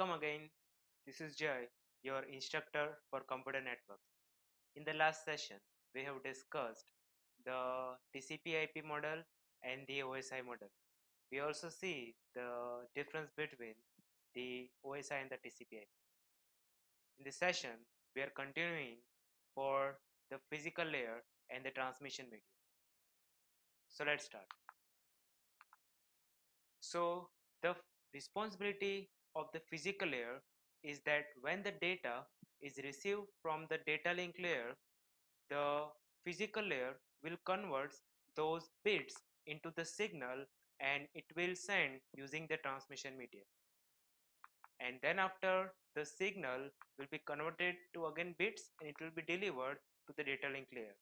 Welcome again. This is Jay, your instructor for computer networks. In the last session, we have discussed the TCP/IP model and the OSI model. We also see the difference between the OSI and the TCP/IP. In this session, we are continuing for the physical layer and the transmission medium. So let's start. So the responsibility of the physical layer is that when the data is received from the data link layer, the physical layer will convert those bits into the signal and it will send using the transmission medium. And then after the signal will be converted to again bits and it will be delivered to the data link layer.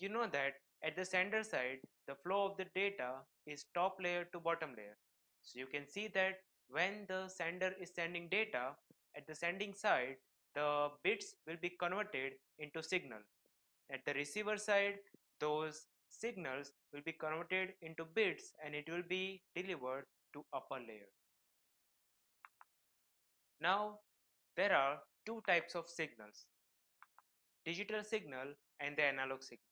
You know that at the sender side, the flow of the data is top layer to bottom layer. So you can see that when the sender is sending data at the sending side, the bits will be converted into signal. At the receiver side, those signals will be converted into bits and it will be delivered to upper layer. Now there are two types of signals, digital signal and the analog signal.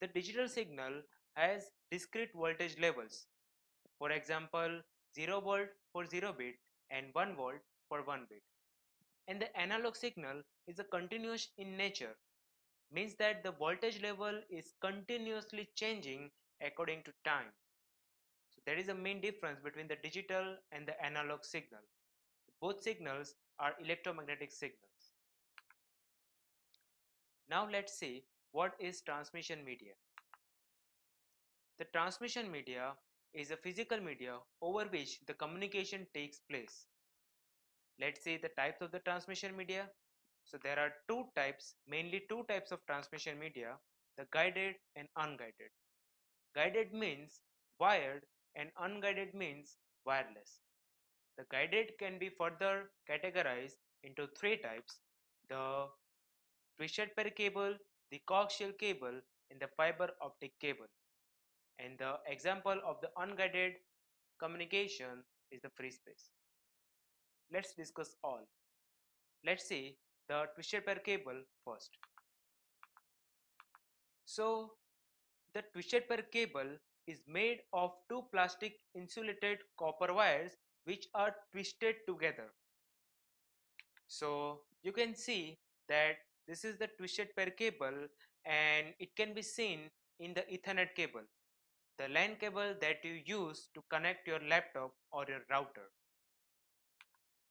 The digital signal has discrete voltage levels. For example, 0 volt for 0 bit and 1 volt for 1 bit. And the analog signal is a continuous in nature, means that the voltage level is continuously changing according to time. So there is a main difference between the digital and the analog signal. Both signals are electromagnetic signals. Now let's see what is transmission media. The transmission media is a physical media over which the communication takes place. Let's see the types of the transmission media. So there are two types, mainly two types of transmission media, the guided and unguided. Guided means wired and unguided means wireless. The guided can be further categorized into three types, the twisted pair cable, the coaxial cable and the fiber optic cable and the example of the unguided communication is the free space. Let's discuss all. Let's see the twisted pair cable first. So the twisted pair cable is made of two plastic insulated copper wires which are twisted together. So you can see that this is the twisted pair cable and it can be seen in the ethernet cable the LAN cable that you use to connect your laptop or your router.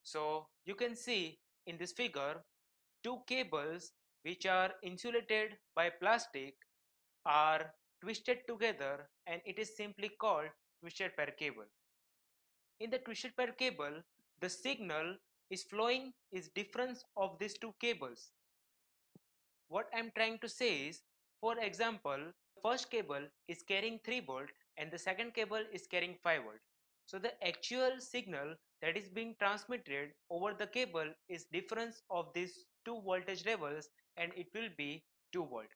So you can see in this figure two cables which are insulated by plastic are twisted together and it is simply called twisted pair cable. In the twisted pair cable the signal is flowing is difference of these two cables. What I am trying to say is for example the first cable is carrying 3 volt and the second cable is carrying 5 volt. So the actual signal that is being transmitted over the cable is difference of these two voltage levels and it will be 2 volt.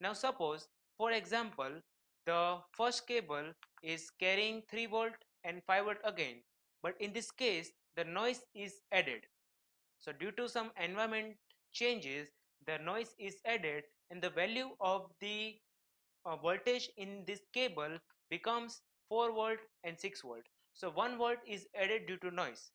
Now suppose for example the first cable is carrying 3 volt and 5 volt again but in this case the noise is added. So due to some environment changes the noise is added and the value of the uh, voltage in this cable becomes 4 volt and 6 volt. So 1 volt is added due to noise.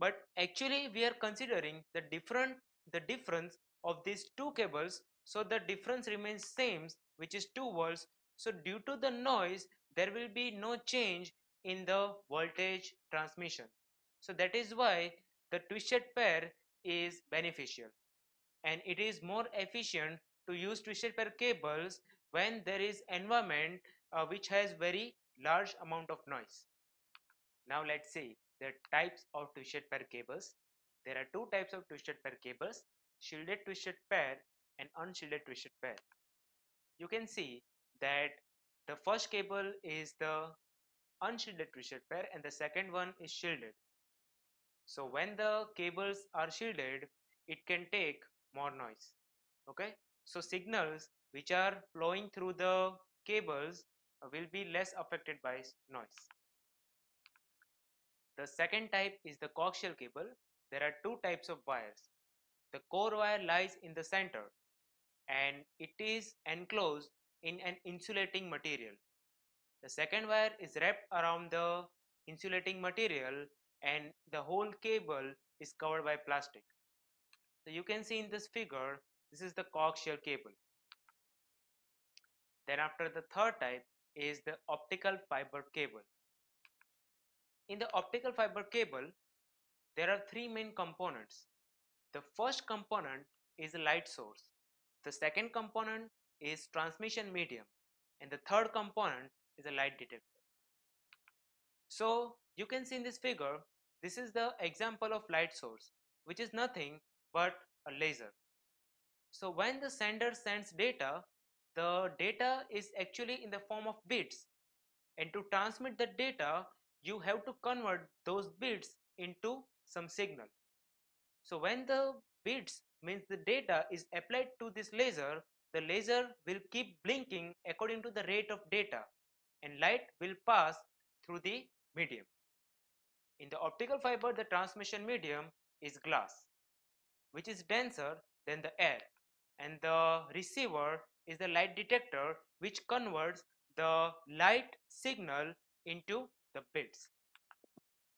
But actually we are considering the different the difference of these two cables so the difference remains same which is 2 volts. So due to the noise there will be no change in the voltage transmission. So that is why the twisted pair is beneficial and it is more efficient to use twisted pair cables when there is environment uh, which has very large amount of noise. Now let's see the types of twisted pair cables. There are two types of twisted pair cables, shielded twisted pair and unshielded twisted pair. You can see that the first cable is the unshielded twisted pair and the second one is shielded. So when the cables are shielded, it can take more noise. Okay, so signals which are flowing through the cables will be less affected by noise. The second type is the coaxial cable. There are two types of wires. The core wire lies in the center and it is enclosed in an insulating material. The second wire is wrapped around the insulating material and the whole cable is covered by plastic. So you can see in this figure, this is the coaxial cable. Then after the third type is the optical fiber cable. In the optical fiber cable, there are three main components. The first component is the light source. The second component is transmission medium and the third component is a light detector. So you can see in this figure, this is the example of light source which is nothing but a laser. So when the sender sends data, the data is actually in the form of bits and to transmit the data you have to convert those bits into some signal. So when the bits means the data is applied to this laser, the laser will keep blinking according to the rate of data and light will pass through the medium. In the optical fiber, the transmission medium is glass, which is denser than the air and the receiver is the light detector which converts the light signal into the bits.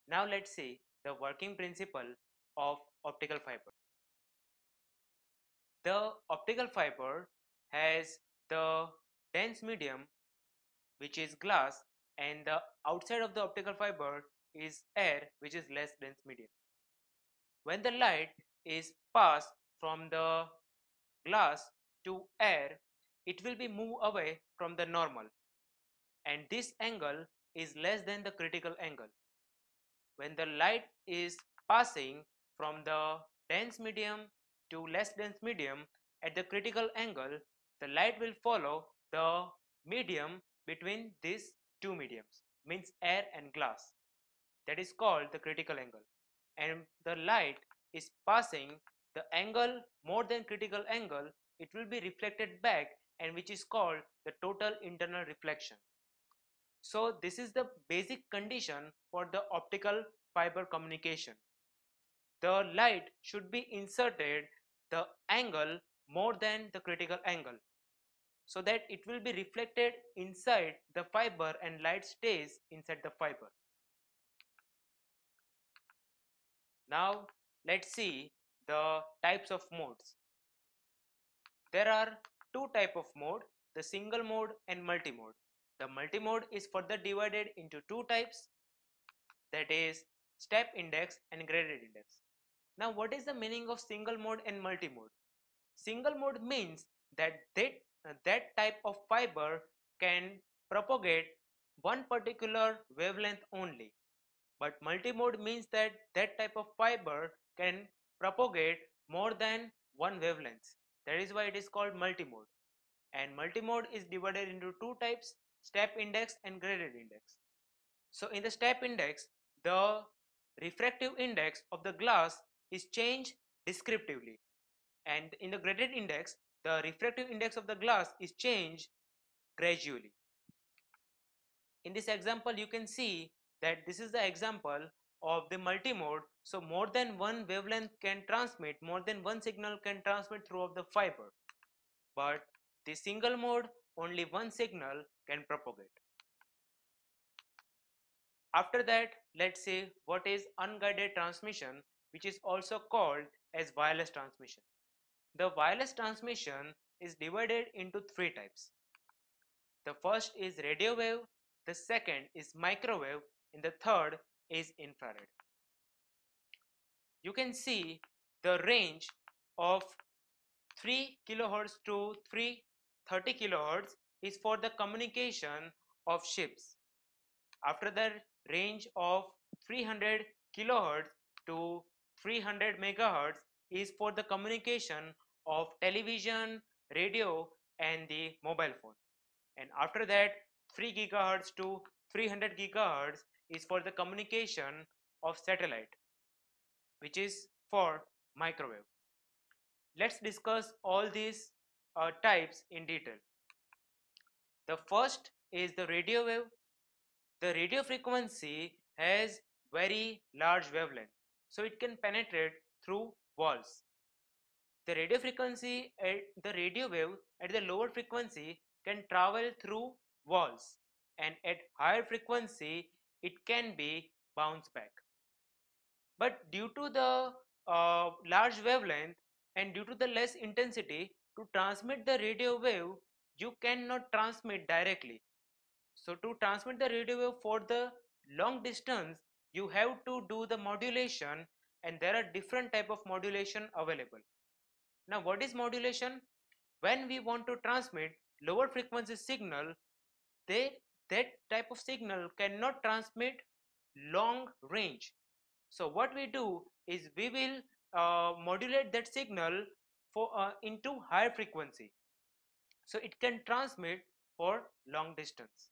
Now let's see the working principle of optical fiber. The optical fiber has the dense medium which is glass and the outside of the optical fiber is air which is less dense medium. When the light is passed from the glass to air, it will be moved away from the normal. And this angle is less than the critical angle. When the light is passing from the dense medium to less dense medium at the critical angle, the light will follow the medium between these two mediums means air and glass. That is called the critical angle. And the light is passing the angle more than critical angle it will be reflected back and which is called the total internal reflection so this is the basic condition for the optical fiber communication. The light should be inserted the angle more than the critical angle so that it will be reflected inside the fiber and light stays inside the fiber. Now let's see the types of modes. There are two type of mode, the single mode and multi-mode. The multimode is further divided into two types that is step index and graded index. Now what is the meaning of single mode and multimode? Single mode means that that, uh, that type of fiber can propagate one particular wavelength only. But multimode means that that type of fiber can propagate more than one wavelength. That is why it is called multimode. And multimode is divided into two types step index and graded index. So in the step index, the refractive index of the glass is changed descriptively and in the graded index, the refractive index of the glass is changed gradually. In this example, you can see that this is the example of the multimode. So more than one wavelength can transmit, more than one signal can transmit throughout the fiber. But the single mode only one signal can propagate. After that, let's see what is unguided transmission which is also called as wireless transmission. The wireless transmission is divided into three types. The first is radio wave, the second is microwave and the third is infrared. You can see the range of 3 kilohertz to 3 30 kilohertz is for the communication of ships. After the range of 300 kilohertz to 300 megahertz is for the communication of television, radio and the mobile phone. And after that 3 gigahertz to 300 gigahertz is for the communication of satellite which is for microwave. Let's discuss all these uh, types in detail. The first is the radio wave. The radio frequency has very large wavelength. So it can penetrate through walls. The radio frequency at the radio wave at the lower frequency can travel through walls and at higher frequency it can be bounced back. But due to the uh, large wavelength and due to the less intensity to transmit the radio wave you cannot transmit directly. So to transmit the radio wave for the long distance you have to do the modulation and there are different type of modulation available. Now what is modulation? When we want to transmit lower frequency signal, they that type of signal cannot transmit long range. So what we do is we will uh, modulate that signal for uh, into higher frequency. So it can transmit for long distance.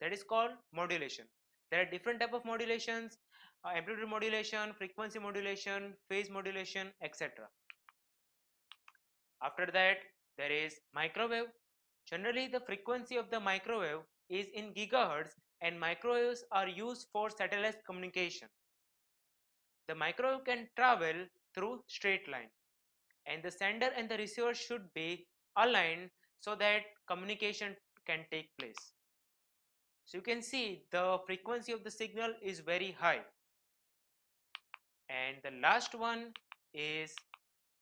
That is called modulation. There are different type of modulations, uh, amplitude modulation, frequency modulation, phase modulation, etc. After that, there is microwave. Generally, the frequency of the microwave is in gigahertz and microwaves are used for satellite communication. The microwave can travel through straight line and the sender and the receiver should be aligned so that communication can take place. So you can see the frequency of the signal is very high. And the last one is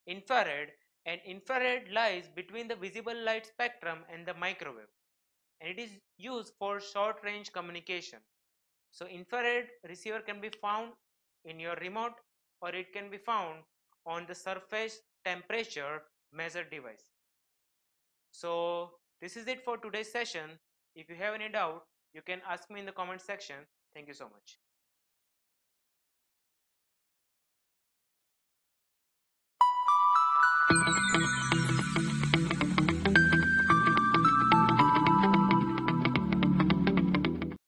infrared and infrared lies between the visible light spectrum and the microwave and it is used for short range communication. So infrared receiver can be found in your remote or it can be found on the surface temperature measure device. So this is it for today's session. If you have any doubt, you can ask me in the comment section. Thank you so much.